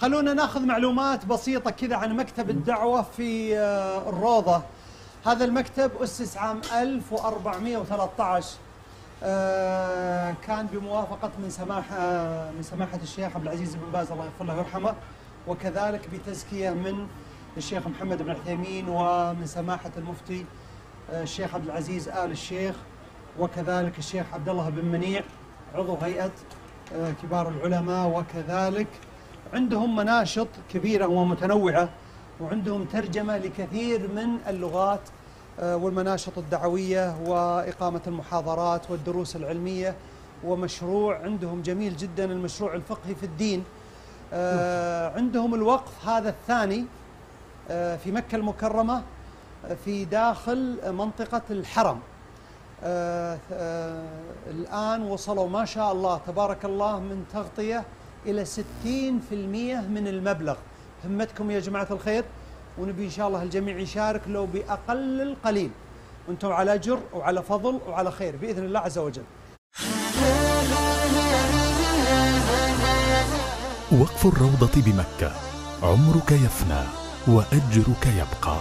خلونا ناخذ معلومات بسيطة كذا عن مكتب الدعوة في آه، الروضة. هذا المكتب أسس عام 1413 آه، كان بموافقة من سماحة من سماحة الشيخ عبد العزيز بن باز الله يغفر له ويرحمه وكذلك بتزكية من الشيخ محمد بن عثيمين ومن سماحة المفتي آه، الشيخ عبد العزيز آل الشيخ وكذلك الشيخ عبد الله بن منيع عضو هيئة آه، كبار العلماء وكذلك عندهم مناشط كبيرة ومتنوعة وعندهم ترجمة لكثير من اللغات آه، والمناشط الدعوية وإقامة المحاضرات والدروس العلمية ومشروع عندهم جميل جدا المشروع الفقهي في الدين. آه، عندهم الوقف هذا الثاني آه، في مكة المكرمة في داخل منطقة الحرم. الآن وصلوا ما شاء الله تبارك الله من تغطية إلى 60% من المبلغ. همتكم يا جماعة الخير ونبي إن شاء الله الجميع يشارك لو بأقل القليل. وأنتم على أجر وعلى فضل وعلى خير بإذن الله عز وجل. وقف الروضة بمكة. عمرك يفنى وأجرك يبقى.